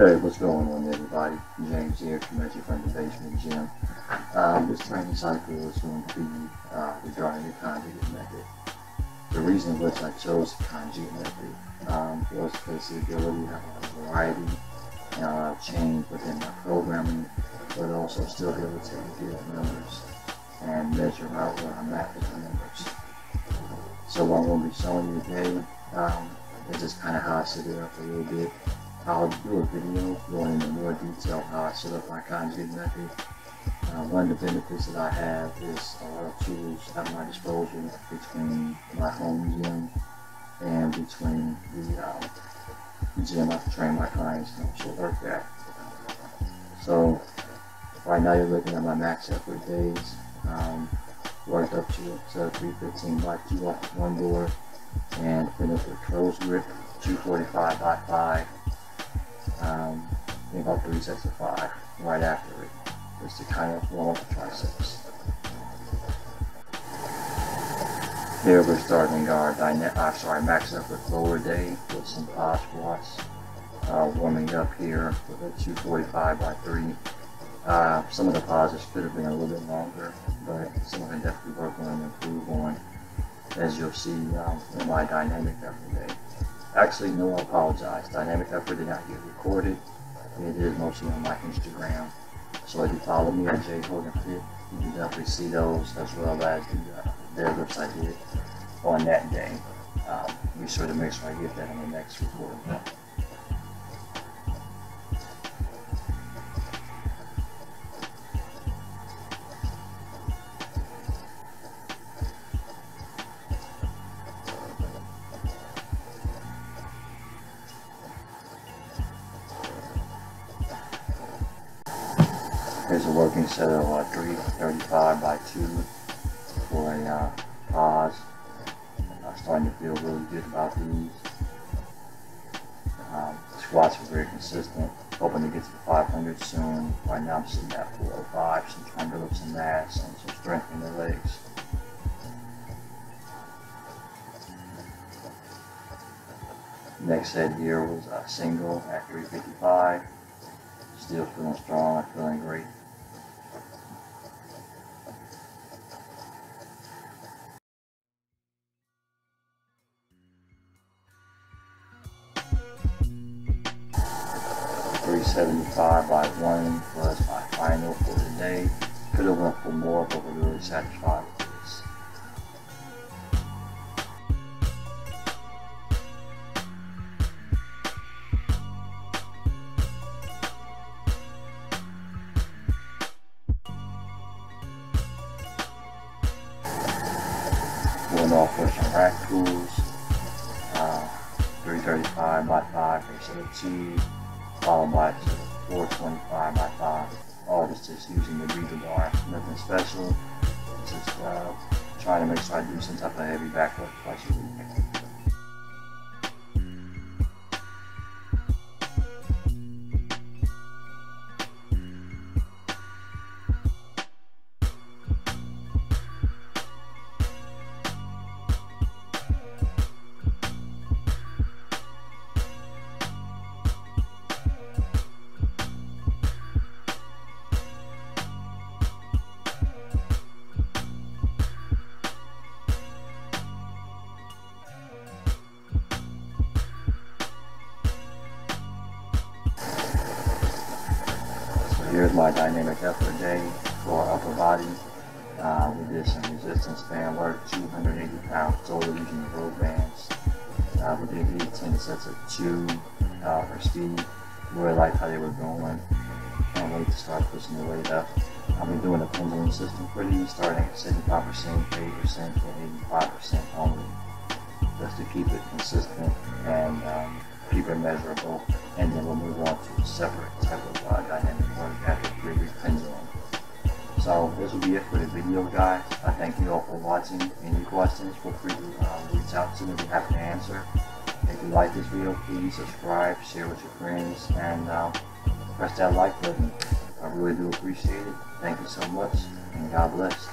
Hey, what's going on everybody? James here from Magic from the Basement Gym. Um, this training cycle is going to be uh, regarding the conjugate method. The reason which I chose the conjugate method um, was because the ability to have a variety uh, change within my programming, but also still be able to get numbers and measure out where I'm at with the numbers. So what I'm going to be showing you today um, is just kind of how I set it up a little bit I'll do a video going into more detail how I set up my conjugate method. Uh, one of the benefits that I have is a lot of tools at my disposal between my home gym and between the um, gym I train my clients to also work at. So right now you're looking at my max effort days. Um, worked up to a 315 by 2 off one board and finished with close grip 245 by 5 um, about three sets of five right after it, just to kind of warm up the triceps. Here we're starting our dyna uh, sorry, max up with lower day with some pause squats. Uh, warming up here with a 245 by 3. Uh, some of the pauses could have been a little bit longer, but some of definitely work on and improve on, as you'll see um, in my dynamic every day. Actually, no, I apologize. Dynamic effort did not get recorded. It is mostly on my Instagram. So if you follow me at J Hogan Fit, you can definitely see those as well as the uh, I did on that day. Um, be sure to make sure I get that in the next recording. Here's a working set of uh, 335 by 2 for a uh, pause. I'm starting to feel really good about these. Um, squats are very consistent. Hoping to get to the 500 soon. Right now I'm sitting at 405, so I'm trying to build some mass and some strength in the legs. Next set here was a single at 355. Still feeling strong, feeling great. Three seventy-five by one was my final for the day. Could have went for more, but we're really satisfied with this. Off with some rack pulls. Uh, 335 by 5 for set of 2, followed by set 425 by 5. All this just using the breather bar. Nothing special. Just uh, trying to make sure I do some type of heavy back work twice a week. Here's my dynamic effort day for upper body. Uh, we did some resistance band work, 280 pounds total using rope bands. Uh, we did these 10 sets of two uh, for speed. Really liked how they were going. Can't wait to start pushing the weight up. I've been doing a pendulum system for these, starting at 75%, 80%, and 85% only, just to keep it consistent and um, keep it measurable. And then we'll move on to separate type So this will be it for the video, guys. I thank you all for watching. Any questions, feel free to uh, reach out to me. We're happy to answer. If you like this video, please subscribe, share with your friends, and uh, press that like button. I really do appreciate it. Thank you so much, and God bless.